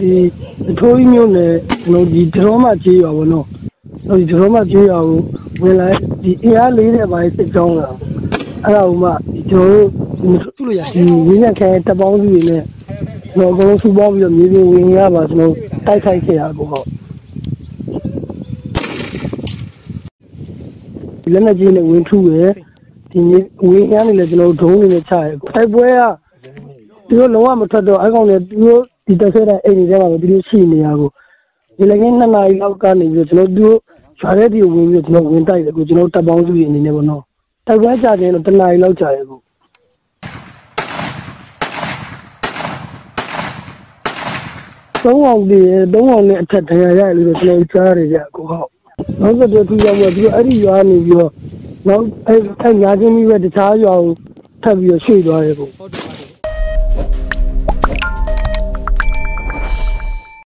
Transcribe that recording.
ဒီအထိုးကြီးမျိုးနဲ့ကျွန်တော်ဒီဒရောမကြေးရွာပေါ့နော်အဲ့ဒီဒရောမကြေးရွာကိုဝင်လာဒီအင်အားလေးတဲ့ပိုင်းစစ်ကြောင်းလာအဲ့ဒါကမှဒီကျွန်တော်တို့သူ့လို့ရဒီရင်းနဲ့ခဲတပ်ပေါင်းစုတွေနဲ့ကျွန်တော်အကုန်လုံးစုပေါင်းပြီးတော့မြေပြင်ဝင်ရပါကျွန်တော်တိုက်ခိုက်ခဲ့ရကိုဟုတ်ဒီလက်နဲ့ကြီးနဲ့ဝင်ထုရယ်ဒီနေ့ဝင်ရနေလဲကျွန်တော်ဒုံးနေနဲ့ချရယ်တိုက်ပွဲကသူတို့လုံးဝမထွက်တော့အကောင်နဲ့သူတို့ ဒီတက်ဆက်တဲ့အိမ်တွေထဲမှာသူတို့ရှိနေရကိုဒီလည်းငင်းနှစ်နာရီလောက်ကနေပြီးတော့ကျွန်တော်တို့ရွာထဲတီဝင်ပြီးတော့ကျွန်တော်ဝင်တိုက်တယ်ကိုကျွန်တော်တပ်ပေါင်းစုတွေအနေနဲ့ပေါ့နော်တိုက်ပွဲကြတယ်တော့တနာရီလောက်ကြာရယ်ကိုသုံးအောင်တည်းသုံးအောင်နဲ့အထက်ထရရလို့ကျွန်တော်ကြားရတယ်ကြကိုဟုတ်နောက်ဆက်တွဲထူရောက်ပြီးတော့အဲ့ဒီရွာနေပြီးတော့နောက်အဲ့အဲ့ညာချင်းကြီးပဲတခြားရွာကိုထပ်ပြီးတော့ရွှေ့သွားတယ်ကိုဟုတ်တယ်